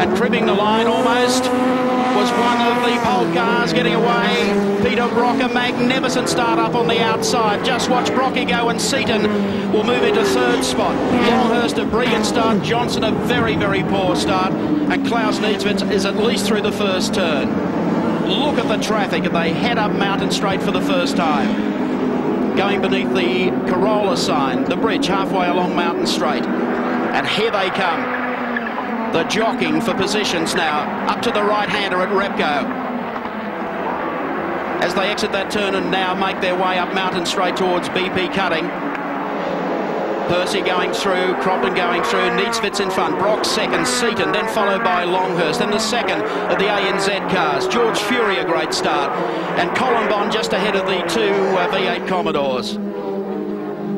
and cribbing the line almost was one of the pole cars getting away. Peter Brock, a magnificent start up on the outside. Just watch Brocky go and Seton will move into third spot. Longhurst a brilliant start. Johnson a very, very poor start. And Klaus Niedzwiedz is at least through the first turn. Look at the traffic. They head up Mountain Straight for the first time. Going beneath the Corolla sign, the bridge halfway along Mountain Straight. And here they come. The jockeying for positions now. Up to the right-hander at Repco. As they exit that turn and now make their way up Mountain Straight towards BP Cutting. Percy going through, Crompton going through, Niedzwiedz in front, Brock second, Seton, then followed by Longhurst, then the second of the ANZ cars. George Fury, a great start, and Colin Bond just ahead of the two uh, V8 Commodores.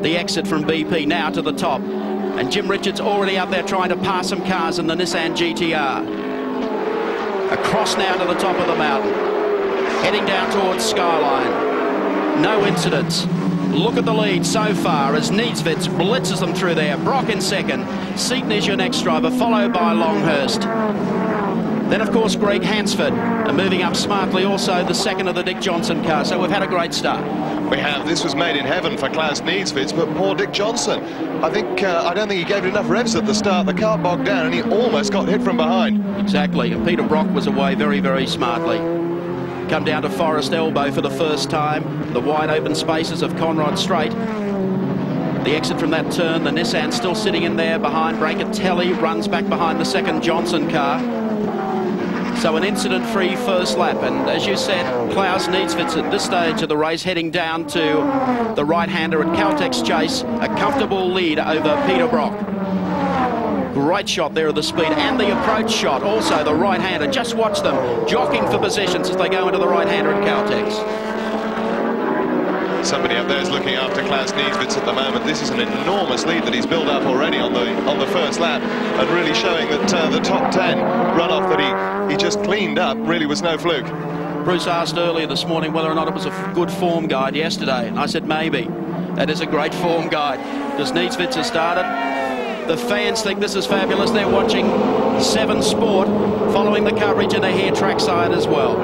The exit from BP now to the top. And Jim Richards already up there trying to pass some cars in the Nissan GTR. Across now to the top of the mountain. Heading down towards Skyline. No incidents. Look at the lead so far as Niedzwiedz blitzes them through there. Brock in second. Seton is your next driver, followed by Longhurst. Then, of course, Greg Hansford and moving up smartly, also the second of the Dick Johnson car. So we've had a great start. We have. This was made in heaven for Klaus Niedzwiedz, but poor Dick Johnson. I think uh, I don't think he gave it enough revs at the start. The car bogged down, and he almost got hit from behind. Exactly. And Peter Brock was away very, very smartly. Come down to Forest Elbow for the first time. The wide open spaces of Conrod Straight. The exit from that turn, the Nissan still sitting in there behind Brancatelli, runs back behind the second Johnson car. So an incident-free first lap. And as you said, Klaus Niedzwiedz at this stage of the race heading down to the right-hander at Caltex Chase. A comfortable lead over Peter Brock. Great shot there of the speed and the approach shot. Also the right-hander. Just watch them jockeying for positions as they go into the right-hander at Caltex. Somebody up there is looking after Klaus Niedzwiedz at the moment. This is an enormous lead that he's built up already on the the first lap, and really showing that uh, the top 10 runoff that he, he just cleaned up really was no fluke. Bruce asked earlier this morning whether or not it was a good form guide yesterday, and I said maybe. That is a great form guide. Does has started? The fans think this is fabulous. They're watching Seven Sport, following the coverage, and they're here trackside as well.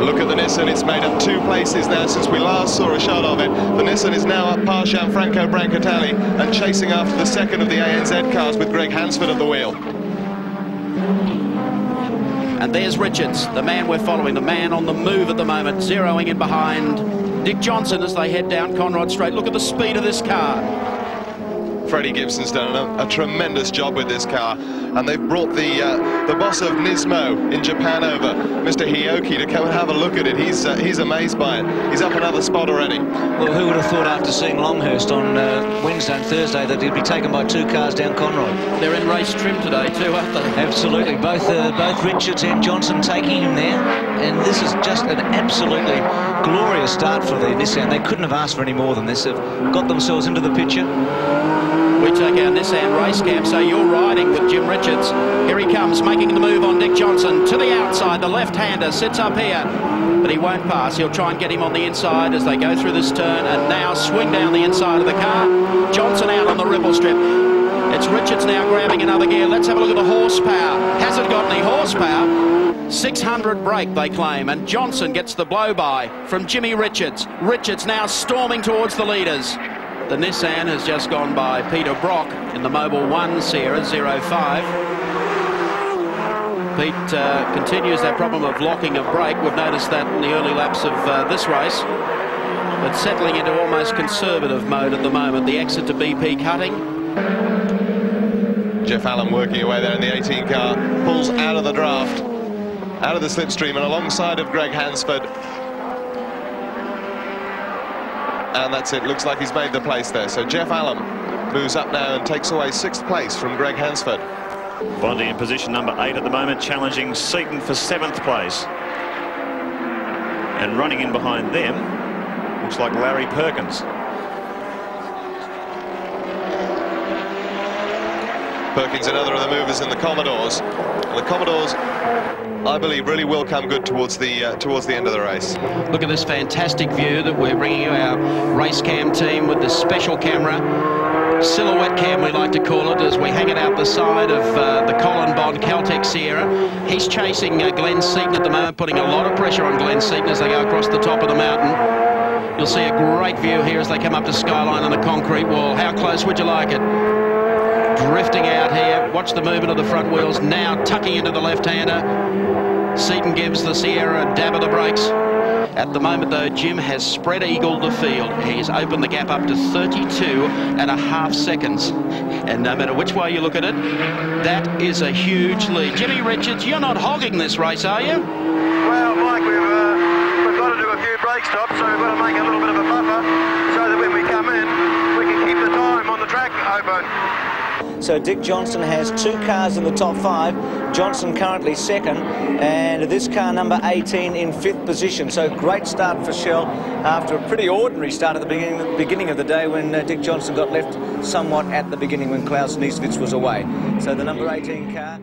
Look at the Nissan, it's made up two places now since we last saw a shot of it. The Nissan is now up past Gianfranco Brancatelli and chasing after the second of the ANZ cars with Greg Hansford at the wheel. And there's Richards, the man we're following, the man on the move at the moment, zeroing in behind Dick Johnson as they head down Conrod Straight. Look at the speed of this car. Freddie Gibson's done a, a, tremendous job with this car and they've brought the uh, the boss of Nismo in Japan over, Mr. Hioki, to come and have a look at it. He's uh, he's amazed by it. He's up another spot already. Well, who would have thought after seeing Longhurst on uh, Wednesday and Thursday that he'd be taken by two cars down Conrod? They're in race trim today too, aren't they? Absolutely. Both uh, both Richards and Johnson taking him there, and this is just an absolutely glorious start for the Nissan. They couldn't have asked for any more than this. They've got themselves into the picture. We take our Nissan race cam, so you're riding with Jim Richards. Here he comes, making the move on Dick Johnson to the outside. The left-hander sits up here, but he won't pass. He'll try and get him on the inside as they go through this turn and now swing down the inside of the car. Johnson out on the ripple strip. It's Richards now grabbing another gear. Let's have a look at the horsepower. Hasn't got any horsepower. 600 brake, they claim, and Johnson gets the blow-by from Jimmy Richards. Richards now storming towards the leaders. The Nissan has just gone by Peter Brock in the Mobil 1 Sierra 05. Pete uh, continues that problem of locking a brake. We've noticed that in the early laps of uh, this race. But settling into almost conservative mode at the moment. The exit to BP cutting. Jeff Allam working away there in the 18 car. Pulls out of the draft. Out of the slipstream and alongside of Greg Hansford and that's it. Looks like he's made the place there. So Jeff Allam moves up now and takes away sixth place from Greg Hansford. Bondi in position number eight at the moment, challenging Seton for seventh place. And running in behind them, looks like Larry Perkins. Perkins, another of the movers in the Commodores. And the Commodores I believe really will come good towards the uh, towards the end of the race. Look at this fantastic view that we're bringing you our race cam team with the special camera silhouette cam, we like to call it, as we hang it out the side of uh, the Colin Bond Caltex Sierra. He's chasing uh, Glenn Seton at the moment, putting a lot of pressure on Glenn Seton as they go across the top of the mountain. You'll see a great view here as they come up to Skyline on the concrete wall. How close would you like it? Drifting out here. Watch the movement of the front wheels. Now tucking into the left-hander. Seton gives the Sierra a dab of the brakes. At the moment, though, Jim has spread eagle the field. He's opened the gap up to 32 and a half seconds. And no matter which way you look at it, that is a huge lead. Jimmy Richards, you're not hogging this race, are you? Well, Mike, we've, uh, we've got to do a few brake stops, so we've got to make a little bit of a buffer so that when we come in, we can keep the time on the track open. So Dick Johnson has two cars in the top five. Johnson currently second, and this car number 18 in fifth position. So great start for Shell after a pretty ordinary start at the beginning, beginning of the day when uh, Dick Johnson got left somewhat at the beginning when Klaus Niedzwiedz was away. So the number 18 car.